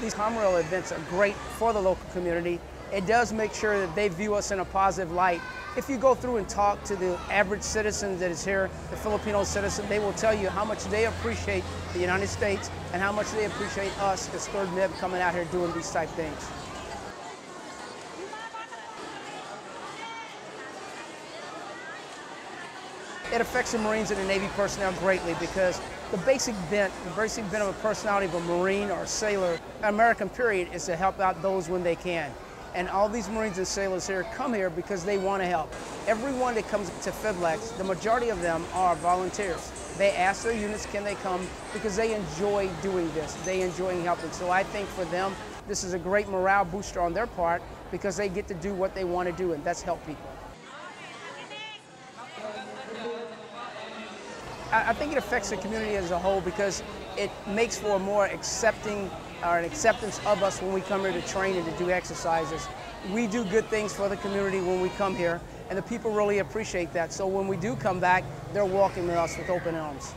These COMREL events are great for the local community. It does make sure that they view us in a positive light. If you go through and talk to the average citizen that is here, the Filipino citizen, they will tell you how much they appreciate the United States and how much they appreciate us as Third MEB coming out here doing these type things. It affects the Marines and the Navy personnel greatly because the basic bent, the basic bent of a personality of a Marine or a sailor, American period, is to help out those when they can. And all these Marines and sailors here come here because they want to help. Everyone that comes to PHIBLEX, the majority of them are volunteers. They ask their units, can they come, because they enjoy doing this. They enjoy helping. So I think for them, this is a great morale booster on their part because they get to do what they want to do, and that's help people. I think it affects the community as a whole because it makes for a more accepting or an acceptance of us when we come here to train and to do exercises. We do good things for the community when we come here, and the people really appreciate that. So when we do come back, they're welcoming us with open arms.